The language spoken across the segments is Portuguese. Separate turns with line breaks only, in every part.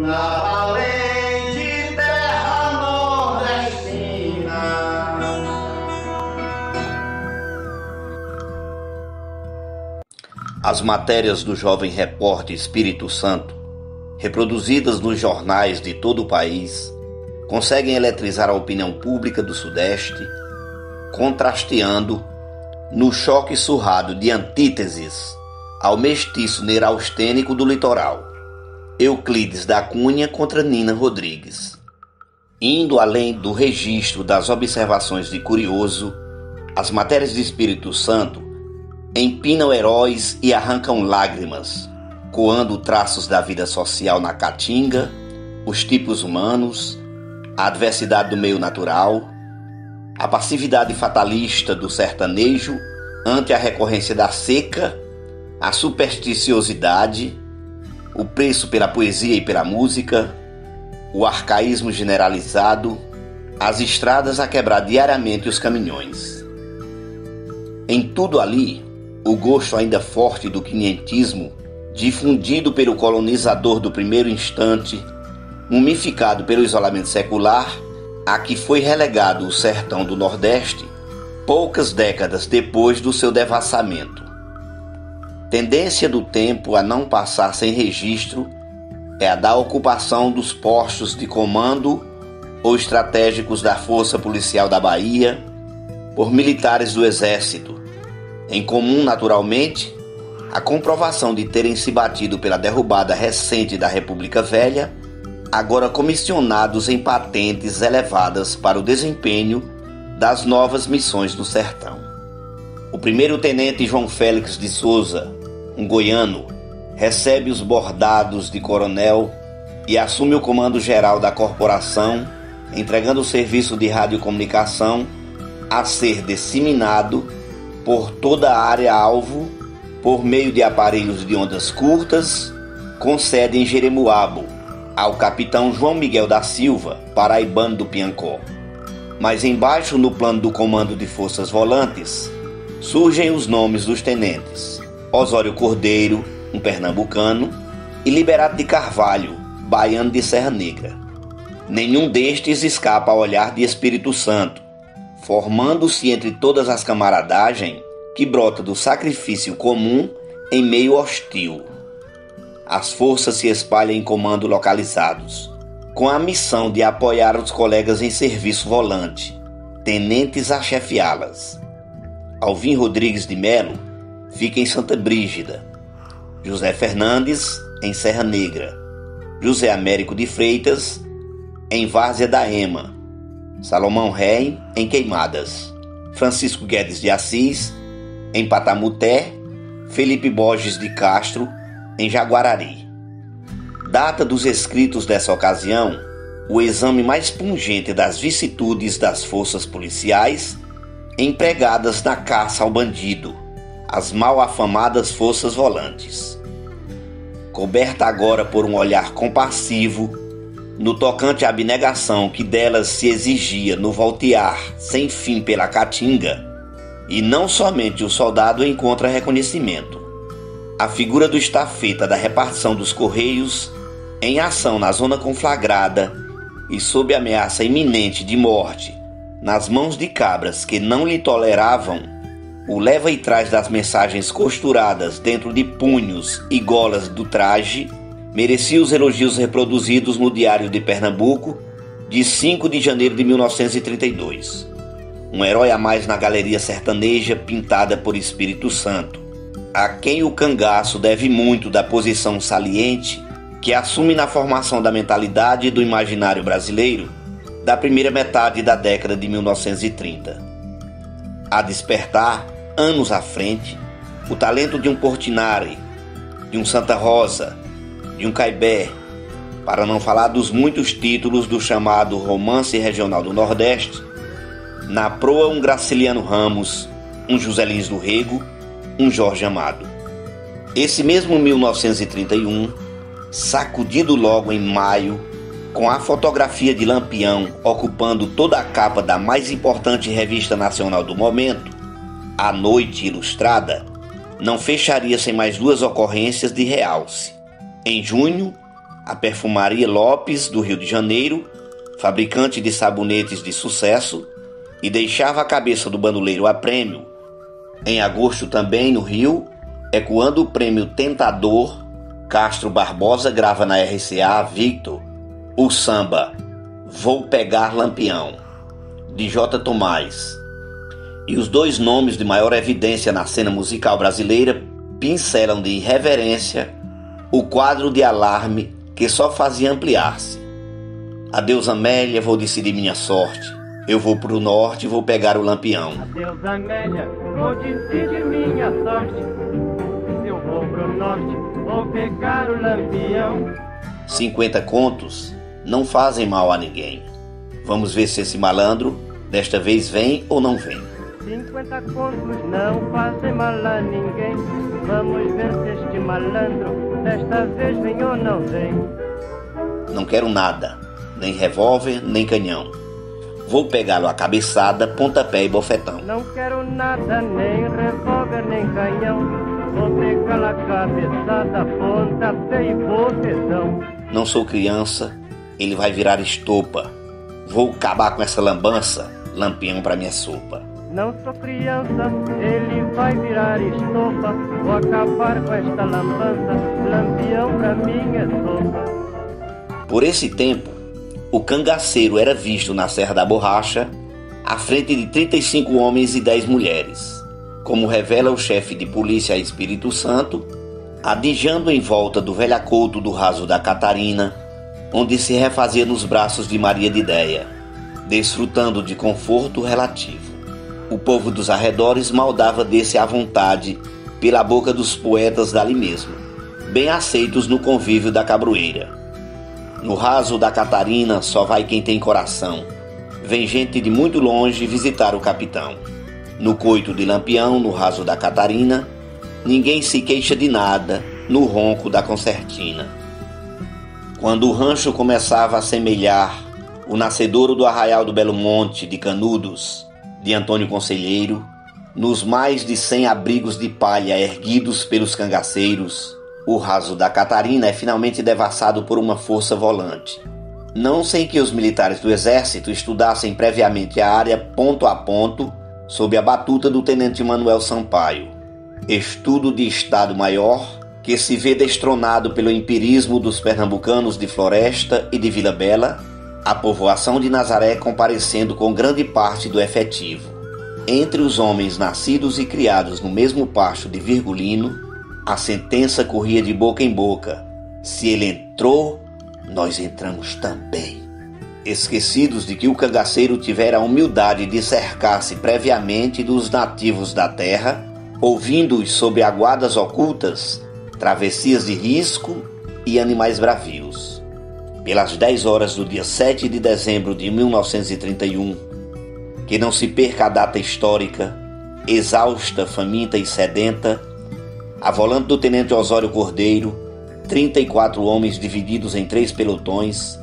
na valente terra nordestina.
As matérias do jovem repórter Espírito Santo, reproduzidas nos jornais de todo o país, conseguem eletrizar a opinião pública do Sudeste, contrasteando no choque surrado de antíteses ao mestiço neuraustênico do litoral. Euclides da Cunha contra Nina Rodrigues. Indo além do registro das observações de Curioso, as matérias de Espírito Santo empinam heróis e arrancam lágrimas, coando traços da vida social na caatinga, os tipos humanos, a adversidade do meio natural, a passividade fatalista do sertanejo ante a recorrência da seca, a supersticiosidade, o preço pela poesia e pela música, o arcaísmo generalizado, as estradas a quebrar diariamente os caminhões. Em tudo ali, o gosto ainda forte do quinhentismo, difundido pelo colonizador do primeiro instante, mumificado pelo isolamento secular, a que foi relegado o sertão do Nordeste poucas décadas depois do seu devassamento. Tendência do tempo a não passar sem registro é a da ocupação dos postos de comando ou estratégicos da Força Policial da Bahia por militares do Exército, em comum, naturalmente, a comprovação de terem se batido pela derrubada recente da República Velha agora comissionados em patentes elevadas para o desempenho das novas missões do sertão. O primeiro-tenente João Félix de Souza, um goiano, recebe os bordados de coronel e assume o comando geral da corporação, entregando o serviço de radiocomunicação a ser disseminado por toda a área alvo por meio de aparelhos de ondas curtas, com sede em ao capitão João Miguel da Silva, paraibano do Piancó. Mas embaixo no plano do comando de forças volantes surgem os nomes dos tenentes: Osório Cordeiro, um pernambucano, e Liberato de Carvalho, baiano de Serra Negra. Nenhum destes escapa ao olhar de Espírito Santo, formando-se entre todas as camaradagens que brota do sacrifício comum em meio hostil as forças se espalham em comando localizados, com a missão de apoiar os colegas em serviço volante, tenentes a chefiá-las. Alvim Rodrigues de Melo fica em Santa Brígida, José Fernandes em Serra Negra, José Américo de Freitas em Várzea da Ema, Salomão Rei em Queimadas, Francisco Guedes de Assis em Patamuté, Felipe Borges de Castro em Jaguarari. Data dos escritos dessa ocasião o exame mais pungente das vicissitudes das forças policiais empregadas na caça ao bandido, as mal afamadas forças volantes. Coberta agora por um olhar compassivo, no tocante à abnegação que delas se exigia no voltear sem fim pela caatinga, e não somente o soldado encontra reconhecimento a figura do estafeta da repartição dos Correios em ação na zona conflagrada e sob ameaça iminente de morte nas mãos de cabras que não lhe toleravam, o leva e traz das mensagens costuradas dentro de punhos e golas do traje merecia os elogios reproduzidos no Diário de Pernambuco de 5 de janeiro de 1932. Um herói a mais na galeria sertaneja pintada por Espírito Santo a quem o cangaço deve muito da posição saliente que assume na formação da mentalidade do imaginário brasileiro da primeira metade da década de 1930. A despertar, anos à frente, o talento de um Portinari, de um Santa Rosa, de um Caibé, para não falar dos muitos títulos do chamado Romance Regional do Nordeste, na proa um Graciliano Ramos, um José Lins do Rego um Jorge Amado. Esse mesmo 1931, sacudido logo em maio, com a fotografia de Lampião ocupando toda a capa da mais importante revista nacional do momento, A Noite Ilustrada, não fecharia sem mais duas ocorrências de realce. Em junho, a Perfumaria Lopes, do Rio de Janeiro, fabricante de sabonetes de sucesso, e deixava a cabeça do bandoleiro a prêmio. Em agosto, também no Rio, ecoando o prêmio Tentador, Castro Barbosa grava na RCA Victor o samba Vou Pegar Lampião, de J. Tomás. E os dois nomes de maior evidência na cena musical brasileira pincelam de irreverência o quadro de alarme que só fazia ampliar-se. Adeus, Amélia, vou decidir minha sorte. Eu vou pro norte e vou pegar o lampião.
Adeus, Amélia, vou decidir minha sorte. Eu vou pro norte, vou pegar o lampião.
50 contos não fazem mal a ninguém. Vamos ver se esse malandro desta vez vem ou não vem.
50 contos não fazem mal a ninguém. Vamos ver se este malandro desta vez vem ou não vem.
Não quero nada, nem revólver, nem canhão. Vou pegá-lo a cabeçada, pontapé e bofetão.
Não quero nada, nem revólver, nem canhão. Vou pegá-lo a cabeçada, pontapé e bofetão.
Não sou criança, ele vai virar estopa. Vou acabar com essa lambança, lampião para minha sopa.
Não sou criança, ele vai virar estopa. Vou acabar com esta lambança, lampião pra minha sopa.
Por esse tempo, o cangaceiro era visto na Serra da Borracha, à frente de 35 homens e 10 mulheres. Como revela o chefe de polícia Espírito Santo, adijando em volta do velhacouto do raso da Catarina, onde se refazia nos braços de Maria de Ideia, desfrutando de conforto relativo. O povo dos arredores maldava desse à vontade pela boca dos poetas dali mesmo, bem aceitos no convívio da cabroeira. No raso da Catarina só vai quem tem coração. Vem gente de muito longe visitar o capitão. No coito de Lampião, no raso da Catarina, ninguém se queixa de nada no ronco da concertina. Quando o rancho começava a semelhar o nascedouro do arraial do Belo Monte de Canudos, de Antônio Conselheiro, nos mais de cem abrigos de palha erguidos pelos cangaceiros, o raso da Catarina é finalmente devassado por uma força volante. Não sem que os militares do exército estudassem previamente a área ponto a ponto sob a batuta do tenente Manuel Sampaio. Estudo de Estado-Maior que se vê destronado pelo empirismo dos pernambucanos de Floresta e de Vila Bela, a povoação de Nazaré comparecendo com grande parte do efetivo. Entre os homens nascidos e criados no mesmo pasto de Virgulino, a sentença corria de boca em boca. Se ele entrou, nós entramos também. Esquecidos de que o cangaceiro tivera a humildade de cercar-se previamente dos nativos da terra, ouvindo-os sobre aguadas ocultas, travessias de risco e animais bravios. Pelas 10 horas do dia 7 de dezembro de 1931, que não se perca a data histórica, exausta, faminta e sedenta, a volante do tenente Osório Cordeiro, 34 homens divididos em três pelotões,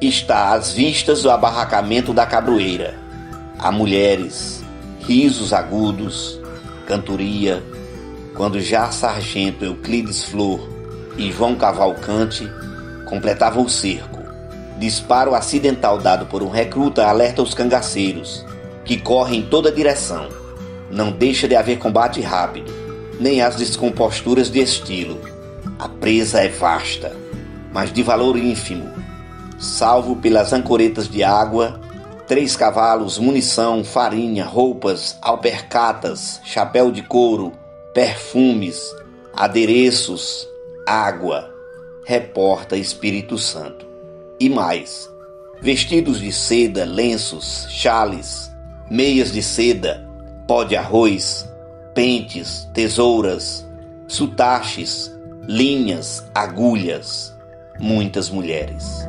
está às vistas do abarracamento da cabroeira. Há mulheres, risos agudos, cantoria, quando já Sargento Euclides Flor e João Cavalcante completavam o cerco. Disparo acidental dado por um recruta alerta os cangaceiros, que correm em toda direção. Não deixa de haver combate rápido nem as descomposturas de estilo. A presa é vasta, mas de valor ínfimo, salvo pelas ancoretas de água, três cavalos, munição, farinha, roupas, alpercatas, chapéu de couro, perfumes, adereços, água, reporta Espírito Santo. E mais, vestidos de seda, lenços, chales, meias de seda, pó de arroz, pentes, tesouras, sutaches, linhas, agulhas, muitas mulheres.